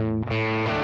Música